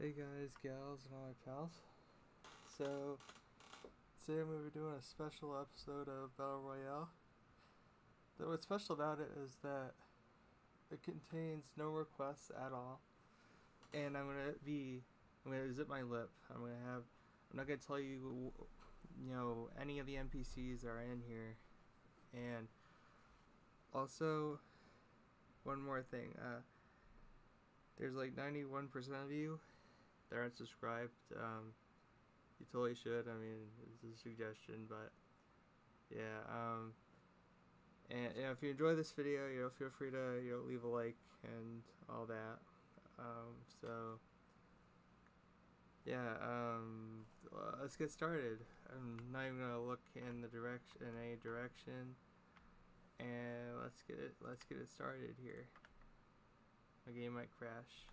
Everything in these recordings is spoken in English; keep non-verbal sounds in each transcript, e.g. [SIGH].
Hey guys, gals, and all my pals. So, today I'm going to be doing a special episode of Battle Royale. The, what's special about it is that it contains no requests at all, and I'm going to be, I'm going to zip my lip. I'm going to have, I'm not going to tell you, you know, any of the NPCs that are in here, and also, one more thing, uh, there's like 91% of you that aren't subscribed. Um, you totally should. I mean, it's a suggestion, but yeah. Um, and you know, if you enjoy this video, you know, feel free to you know leave a like and all that. Um, so yeah, um, let's get started. I'm not even gonna look in the direction in any direction, and let's get it. Let's get it started here. My game might crash.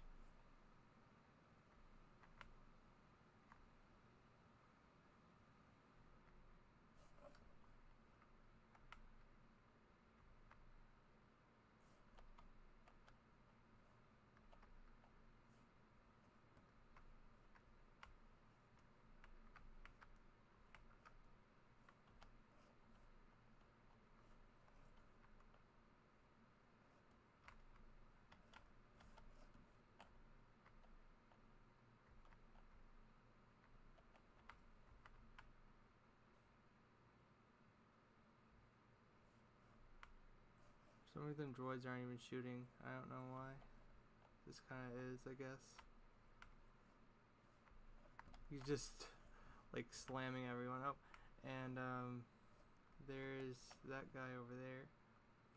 Some of them droids aren't even shooting. I don't know why. This kind of is, I guess. He's just like slamming everyone up. And um, there's that guy over there.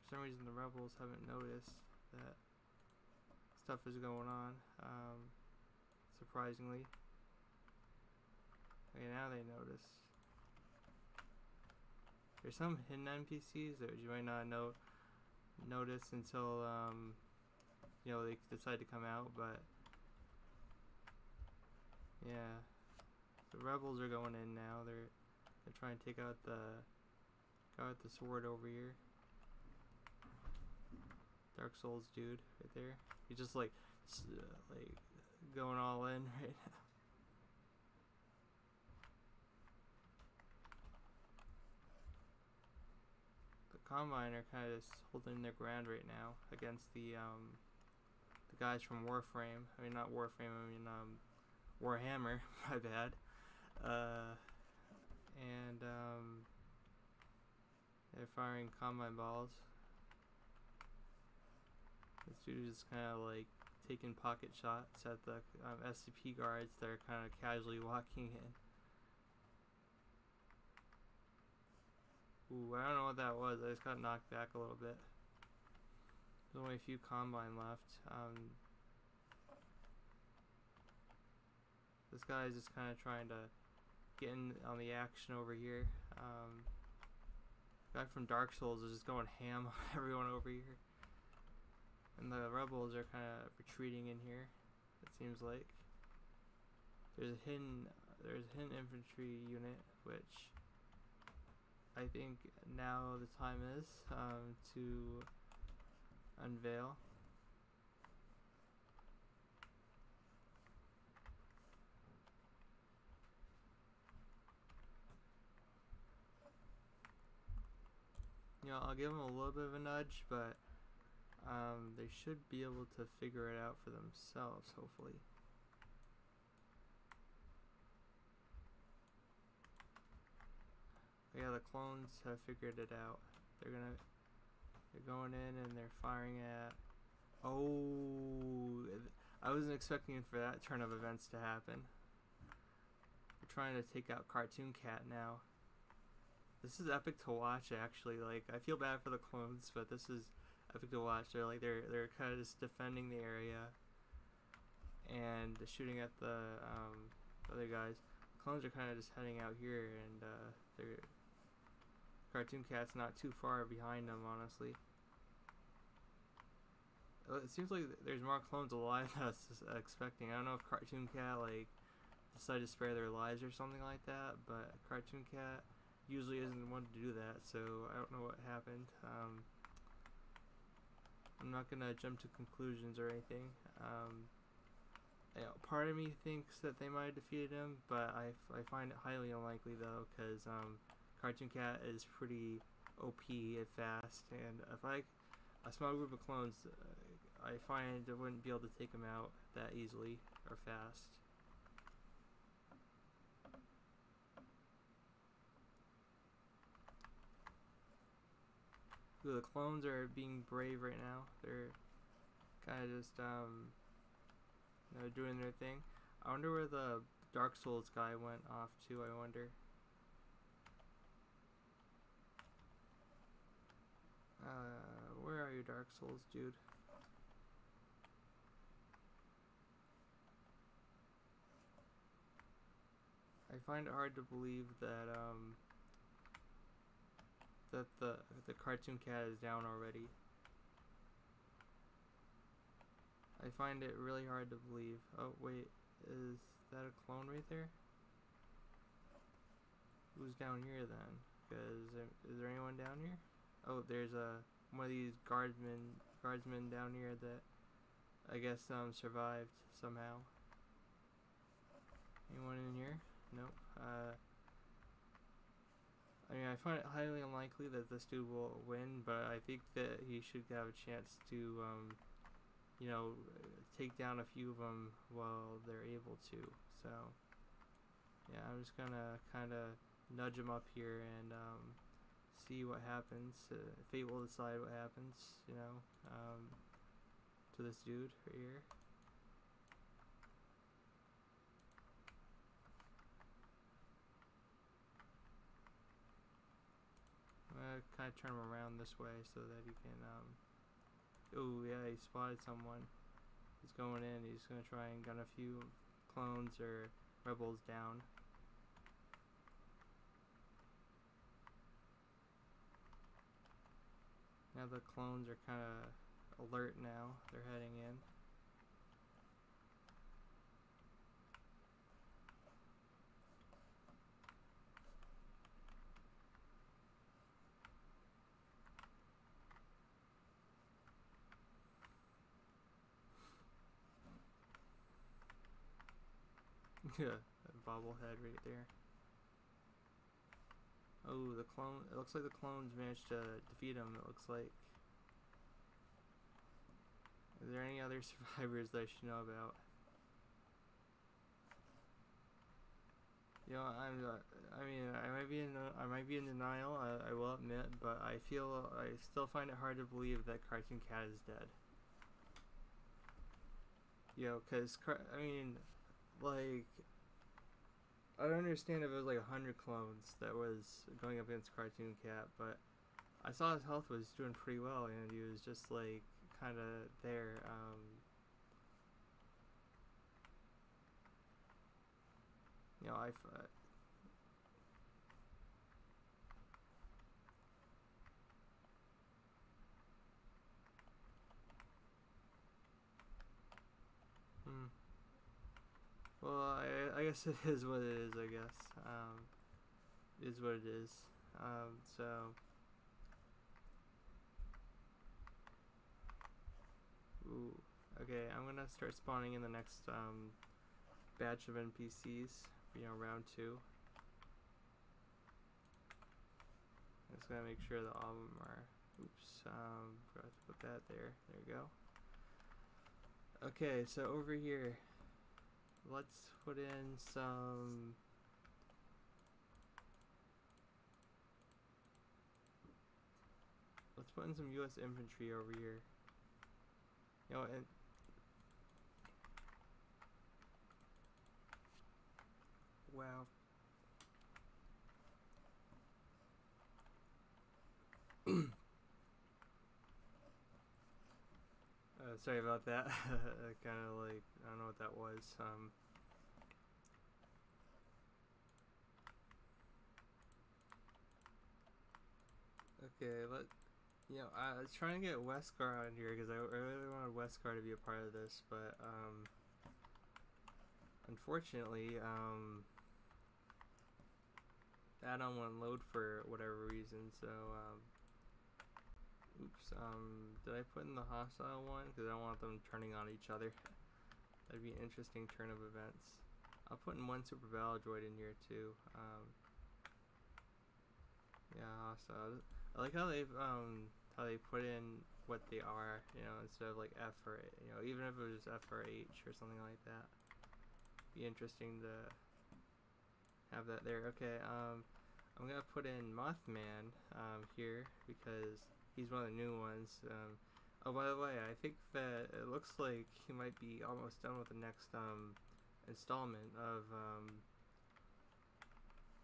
For some reason, the rebels haven't noticed that stuff is going on. Um, surprisingly. Okay, now they notice. There's some hidden NPCs that you might not know notice until um, you know they decide to come out. But yeah, the rebels are going in now. They're they're trying to take out the got the sword over here. Dark Souls dude right there. He's just like uh, like going all in [LAUGHS] right now. Combine are kind of just holding their ground right now against the um, the guys from Warframe. I mean, not Warframe. I mean um, Warhammer. [LAUGHS] My bad. Uh, and um, they're firing Combine balls. This dude is kind of like taking pocket shots at the um, SCP guards that are kind of casually walking in. Ooh, I don't know what that was. I just got knocked back a little bit. There's only a few Combine left. Um, this guy is just kind of trying to get in on the action over here. Um, guy from Dark Souls is just going ham on [LAUGHS] everyone over here. And the rebels are kind of retreating in here, it seems like. There's a hidden, there's a hidden infantry unit, which I think now the time is um, to unveil. You know, I'll give them a little bit of a nudge, but um, they should be able to figure it out for themselves, hopefully. Yeah, the clones have figured it out. They're gonna, they're going in and they're firing at. Oh, I wasn't expecting for that turn of events to happen. They're trying to take out Cartoon Cat now. This is epic to watch, actually. Like, I feel bad for the clones, but this is epic to watch. They're like they're they're kind of just defending the area and shooting at the um, other guys. The clones are kind of just heading out here, and uh, they're Cartoon Cat's not too far behind them, honestly. Uh, it seems like there's more clones alive [LAUGHS] than I was expecting. I don't know if Cartoon Cat, like, decided to spare their lives or something like that, but Cartoon Cat usually isn't the one to do that, so I don't know what happened. Um, I'm not going to jump to conclusions or anything. Um, uh, part of me thinks that they might have defeated him, but I, I find it highly unlikely though, because um, Cartoon Cat is pretty OP and fast, and if I a small group of clones, uh, I find I wouldn't be able to take them out that easily or fast. The clones are being brave right now. They're kind of just um, you know, doing their thing. I wonder where the Dark Souls guy went off to. I wonder. Uh, where are you, Dark Souls, dude? I find it hard to believe that um, that the the cartoon cat is down already. I find it really hard to believe. Oh wait, is that a clone right there? Who's down here then? Because is there anyone down here? Oh, there's a one of these guardsmen guardsmen down here that I guess um survived somehow. Anyone in here? Nope. Uh, I mean, I find it highly unlikely that this dude will win, but I think that he should have a chance to, um, you know, take down a few of them while they're able to. So, yeah, I'm just gonna kind of nudge him up here and um, see what happens. Uh, fate will decide what happens, you know, um, to this dude right here. I'm gonna kind of turn him around this way so that he can, um, oh yeah, he spotted someone. He's going in, he's gonna try and gun a few clones or rebels down. Now the clones are kind of alert now. They're heading in. [LAUGHS] Yeah, bobblehead right there. Oh, the clone. It looks like the clones managed to defeat him. It looks like. Is there any other [LAUGHS] survivors that I should know about? You know, I'm. Uh, I mean, I might be in. I might be in denial. I, I will admit, but I feel. I still find it hard to believe that Cartoon Cat is dead. You know, cause I mean, like I don't understand if it was like a hundred clones that was going up against Cartoon Cat, but I saw his health was doing pretty well, and he was just like kind of there. Um, you know, I. Well, I, I guess [LAUGHS] it is what it is, I guess. Um, is what it is. Um, so... Ooh. Okay, I'm gonna start spawning in the next um, batch of NPCs, you know, round two. I'm just gotta make sure that all of them are, oops, um, forgot to put that there, there we go. Okay, so over here, let's put in some let's put in some US infantry over here. You know and wow [CLEARS THROAT] Uh, sorry about that. [LAUGHS] kind of like I don't know what that was. Um, okay, let you know I was trying to get Wesker on here because I, really wanted Wesker to be a part of this, but um, unfortunately, um, that on one load for whatever reason. So um, Oops, um, did I put in the hostile one? Because I don't want them turning on each other. That'd be an interesting turn of events. I'll put in one Super Droid in here too. Um, yeah, so I like how they've um, how they put in what they are, you know, instead of like F or you know, even if it was F or H or something like that. Be interesting to have that there. Okay, um, I'm gonna put in Mothman um, here because he's one of the new ones. Um, Oh, by the way, I think that it looks like he might be almost done with the next um, installment of um,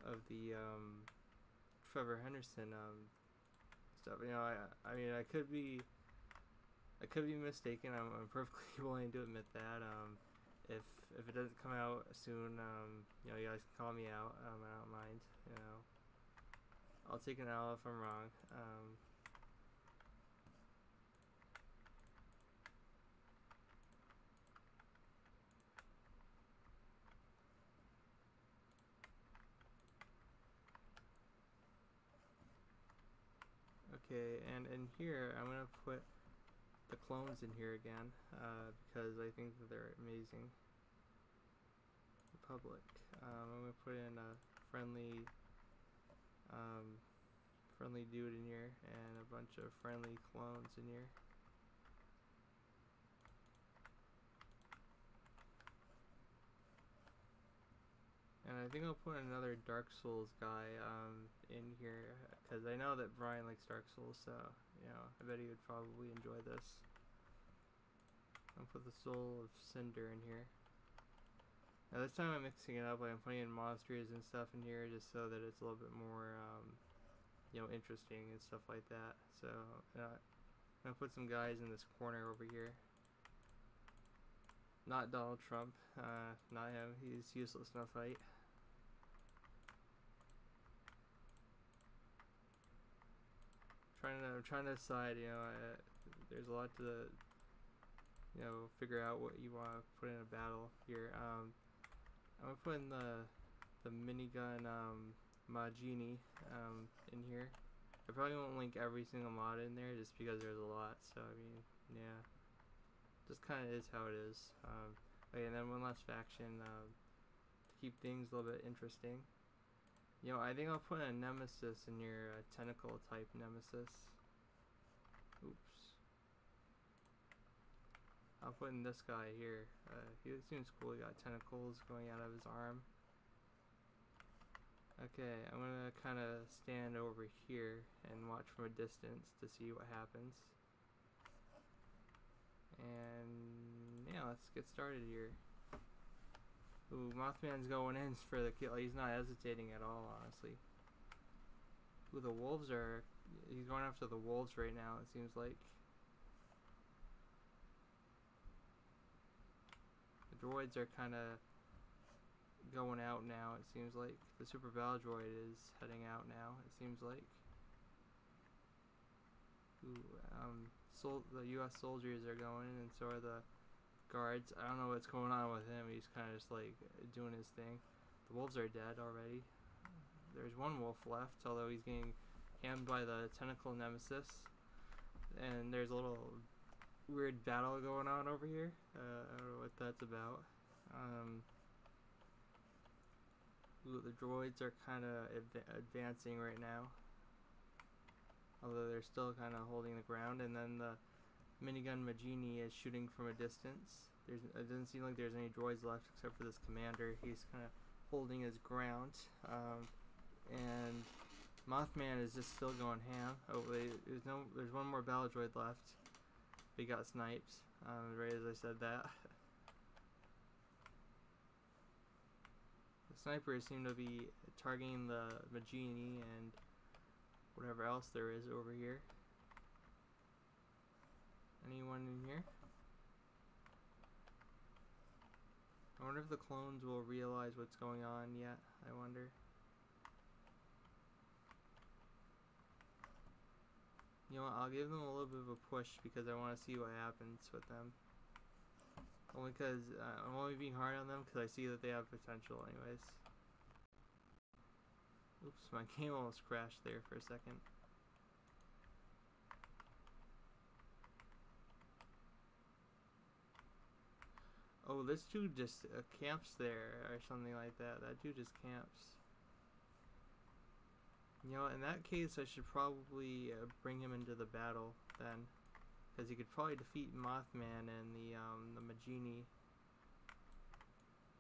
of the um, Trevor Henderson um, stuff. You know, I I mean, I could be I could be mistaken. I'm, I'm perfectly [LAUGHS] willing to admit that. Um, if if it doesn't come out soon, um, you know, you guys can call me out. Um, I don't mind. You know, I'll take an L if I'm wrong. Um, Okay, and in here, I'm going to put the clones in here again, uh, because I think that they're amazing. Republic. Um, I'm going to put in a friendly, um, friendly dude in here, and a bunch of friendly clones in here. I think I'll put another Dark Souls guy um, in here because I know that Brian likes Dark Souls, so you know I bet he would probably enjoy this. I'll put the Soul of Cinder in here. Now this time I'm mixing it up, like I'm putting in monsters and stuff in here just so that it's a little bit more, um, you know, interesting and stuff like that. So uh, gonna put some guys in this corner over here. Not Donald Trump, uh, not him. He's useless in a fight. Trying to I'm trying to decide. You know, I, there's a lot to you know figure out what you want to put in a battle here. Um, I'm gonna put in the the minigun um, Majini um, in here. I probably won't link every single mod in there just because there's a lot. So I mean, yeah, just kind of is how it is. Um, okay, and then one last faction um, to keep things a little bit interesting. You know, I think I'll put a nemesis in your uh, tentacle type nemesis. Oops. I'll put in this guy here. Uh, he seems cool. He got tentacles going out of his arm. Okay, I'm gonna kind of stand over here and watch from a distance to see what happens. And yeah, let's get started here. Ooh, Mothman's going in for the kill. He's not hesitating at all, honestly. Ooh, the wolves are... He's going after the wolves right now, it seems like. The droids are kind of going out now, it seems like. The Super Battle Droid is heading out now, it seems like. Ooh, um, sol the U.S. soldiers are going, in and so are the guards. I don't know what's going on with him. He's kind of just like doing his thing. The wolves are dead already. There's one wolf left, although he's getting hammed by the tentacle nemesis. And there's a little weird battle going on over here. Uh, I don't know what that's about. Um, the droids are kind of adv advancing right now. Although they're still kind of holding the ground. And then the minigun Majini is shooting from a distance. There's, it doesn't seem like there's any droids left except for this commander. He's kind of holding his ground. Um, and Mothman is just still going ham. Oh, wait, there's no, there's one more battle droid left. He got sniped. Um, right as I said that. the snipers seem to be targeting the Majini and whatever else there is over here. Anyone in here? I wonder if the clones will realize what's going on yet. I wonder. You know what, I'll give them a little bit of a push because I want to see what happens with them. Only because uh, I'm only being hard on them because I see that they have potential anyways. Oops, my [LAUGHS] game almost crashed there for a second. Oh, this dude just uh, camps there or something like that. That dude just camps. You know, in that case, I should probably uh, bring him into the battle then. Because he could probably defeat Mothman and the, um, the Majini.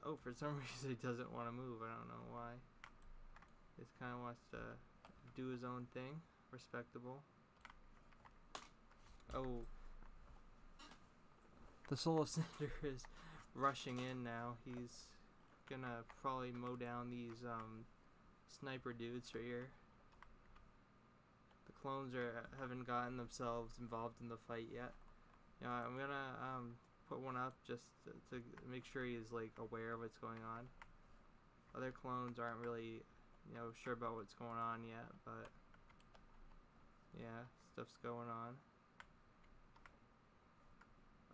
Oh, for some [LAUGHS] reason he doesn't want to move. I don't know why. He just kind of wants to do his own thing. Respectable. Oh. The Soul of [LAUGHS] Cinder is rushing in now. He's gonna probably mow down these um, sniper dudes right here. The clones are haven't gotten themselves involved in the fight yet. Yeah, I'm gonna um, put one up just to, to make sure he's like aware of what's going on. Other clones aren't really, you know, sure about what's going on yet, but yeah, stuff's going on.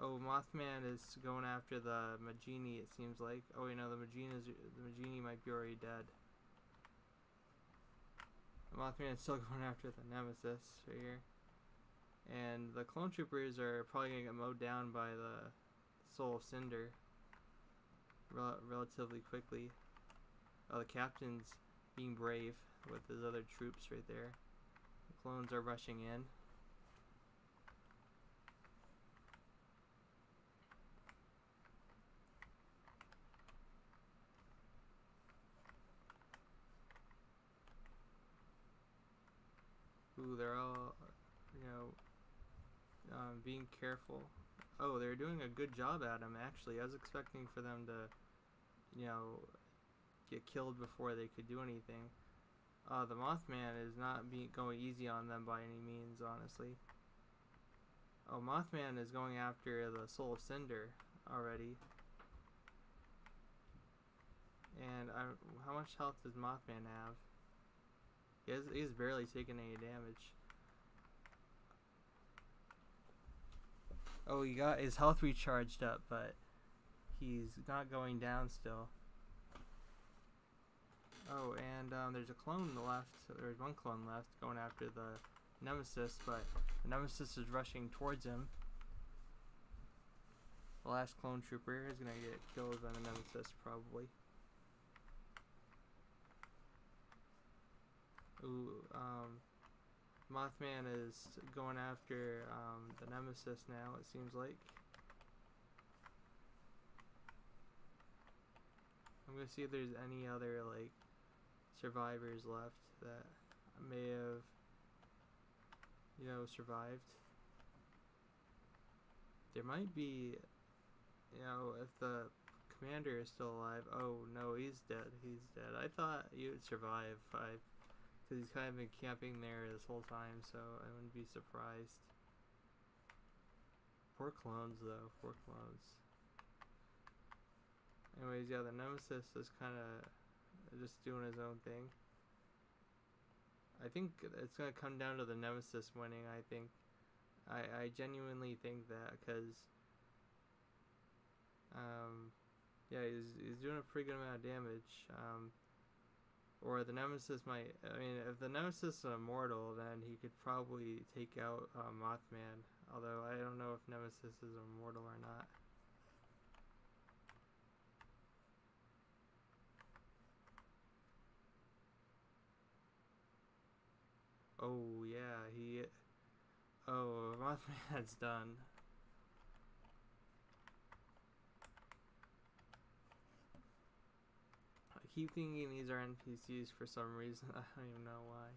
Oh, Mothman is going after the Majini, it seems like. Oh, you know, the Majini, the Majini might be already dead. The Mothman is still [LAUGHS] going after the Nemesis right here. And the clone troopers are probably going to get mowed down by the Soul of Cinder rel relatively quickly. Oh, the captain's being brave with his other troops right there. The clones are rushing in. They're all, you know, um, being careful. Oh, they're doing a good job at him, actually. I was expecting for them to, you know, get killed before they could do anything. Uh, the Mothman is not being going easy on them by any means, honestly. Oh, Mothman is going after the Soul of Cinder already. And I, how much health does Mothman have? He has, he's barely taking any damage. Oh, he got his health recharged up, but he's not going down still. Oh, and um, there's a clone left. There's one clone left going after the Nemesis, but the Nemesis is rushing towards him. The last clone trooper is gonna get killed by the Nemesis, probably. Ooh, um, Mothman is going after um, the Nemesis now, it seems like. I'm gonna see if there's any other, like, survivors left that may have, you know, survived. There might be, you know, if the commander is still alive. Oh, no, he's dead. He's dead. I thought you would survive. I because he's kind of been camping there this whole time, so I wouldn't be surprised. Poor clones, though. Poor clones. Anyways, yeah, the Nemesis is kind of just doing his own thing. I think it's going to come down to the Nemesis winning, I think. I, I genuinely think that, because... Um, yeah, he's, he's doing a pretty good amount of damage. Um, or the Nemesis might. I mean, if the Nemesis is immortal, then he could probably take out uh, Mothman. Although I don't know if Nemesis is immortal or not. Oh yeah, he. Oh, [LAUGHS] Mothman's done. Keep thinking these are NPCs for some reason. [LAUGHS] I don't even know why.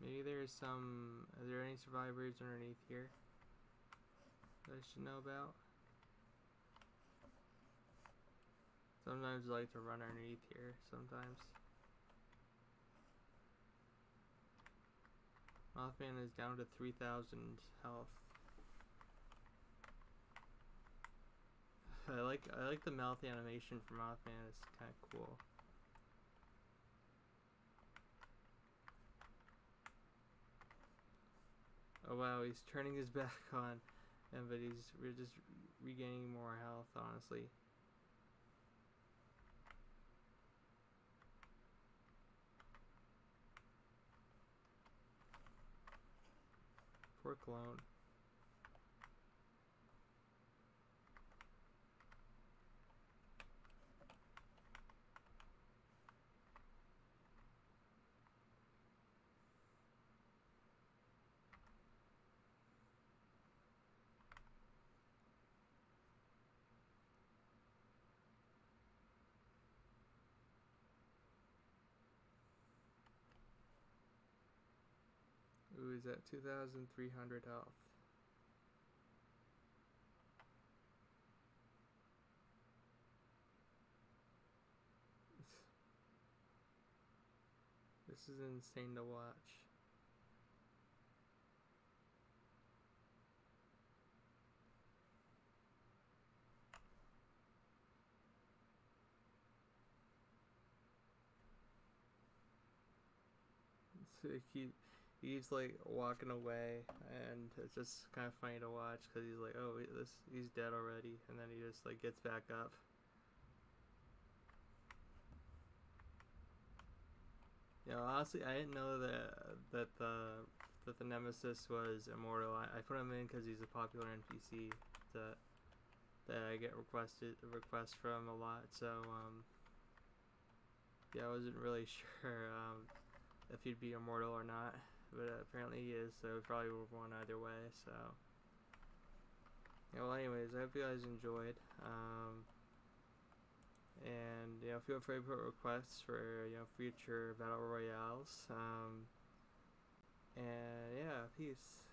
Maybe there's some... Are there any survivors underneath here? That I should know about? Sometimes I like to run underneath here, sometimes. Mothman is down to 3,000 health. I like I like the mouth animation for Mothman. It's kind of cool. Oh wow, he's turning his [LAUGHS] back on, and but he's we're just regaining more health. Honestly. Poor clone. He's at 2,300 health. [LAUGHS] This is insane to watch. [LAUGHS] So he he's like walking away, and it's just kind of funny to watch because he's like, oh, this he's dead already, and then he just like gets back up. Yeah, honestly, I didn't know that that the that the Nemesis was immortal. I, I put him in because he's a popular NPC that that I get requested requests from a lot. So um, yeah, I wasn't really [LAUGHS] sure um, if he'd be immortal or not, but apparently he is. So probably would have won either way. So yeah. Well, anyways, I hope you guys enjoyed. Um, and you know feel free to put requests for you know future battle royales um, and yeah peace